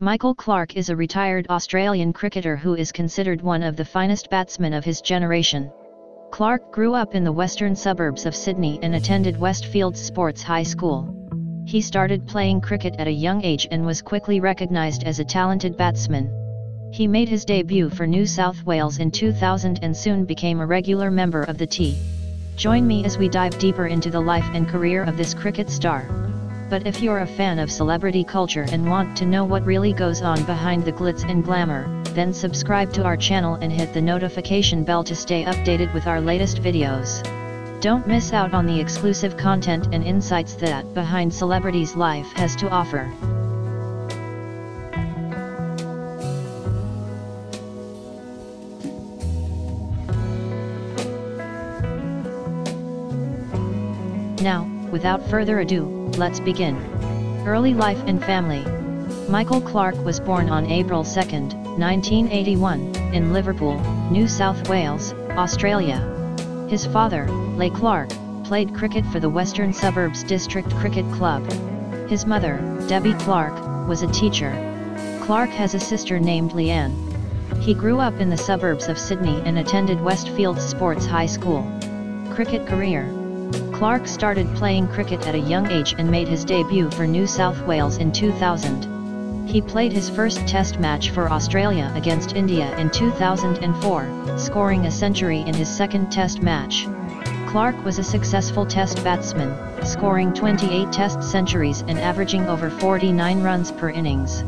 Michael Clarke is a retired Australian cricketer who is considered one of the finest batsmen of his generation. Clarke grew up in the western suburbs of Sydney and attended Westfields Sports High School. He started playing cricket at a young age and was quickly recognised as a talented batsman. He made his debut for New South Wales in 2000 and soon became a regular member of the T. Join me as we dive deeper into the life and career of this cricket star. But if you're a fan of celebrity culture and want to know what really goes on behind the glitz and glamour, then subscribe to our channel and hit the notification bell to stay updated with our latest videos. Don't miss out on the exclusive content and insights that Behind Celebrities Life has to offer. Now, without further ado, let's begin. Early life and family. Michael Clarke was born on April 2, 1981, in Liverpool, New South Wales, Australia. His father, Leigh Clarke, played cricket for the Western Suburbs District Cricket Club. His mother, Debbie Clarke, was a teacher. Clarke has a sister named Leanne. He grew up in the suburbs of Sydney and attended Westfields Sports High School. Cricket career Clarke started playing cricket at a young age and made his debut for New South Wales in 2000. He played his first test match for Australia against India in 2004, scoring a century in his second test match. Clarke was a successful test batsman, scoring 28 test centuries and averaging over 49 runs per innings.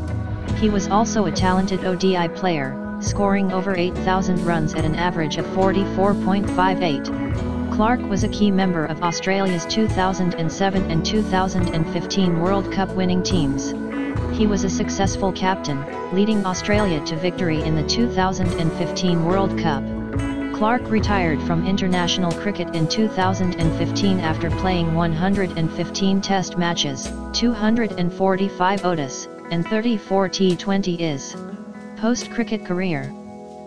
He was also a talented ODI player, scoring over 8,000 runs at an average of 44.58. Clarke was a key member of Australia's 2007 and 2015 World Cup winning teams. He was a successful captain, leading Australia to victory in the 2015 World Cup. Clarke retired from international cricket in 2015 after playing 115 test matches, 245 ODIs, and 34 T20Is. Post-cricket career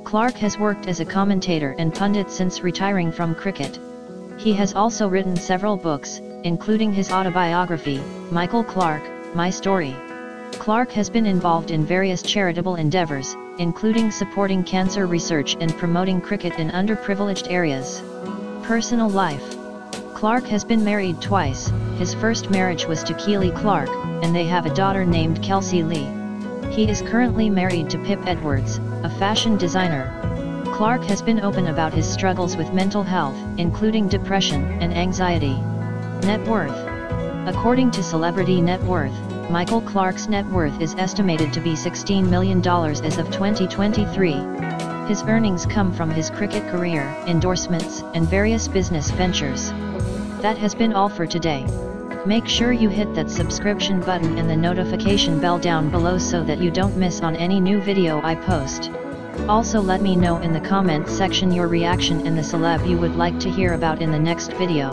Clarke has worked as a commentator and pundit since retiring from cricket. He has also written several books, including his autobiography, Michael Clarke, My Story. Clarke has been involved in various charitable endeavors, including supporting cancer research and promoting cricket in underprivileged areas. Personal life Clarke has been married twice, his first marriage was to Keely Clarke, and they have a daughter named Kelsey Lee. He is currently married to Pip Edwards, a fashion designer, Clarke has been open about his struggles with mental health, including depression and anxiety. Net worth. According to Celebrity Net Worth, Michael Clarke's net worth is estimated to be $16 million as of 2023. His earnings come from his cricket career, endorsements, and various business ventures. That has been all for today. Make sure you hit that subscription button and the notification bell down below so that you don't miss on any new video I post. Also let me know in the comments section your reaction and the celeb you would like to hear about in the next video.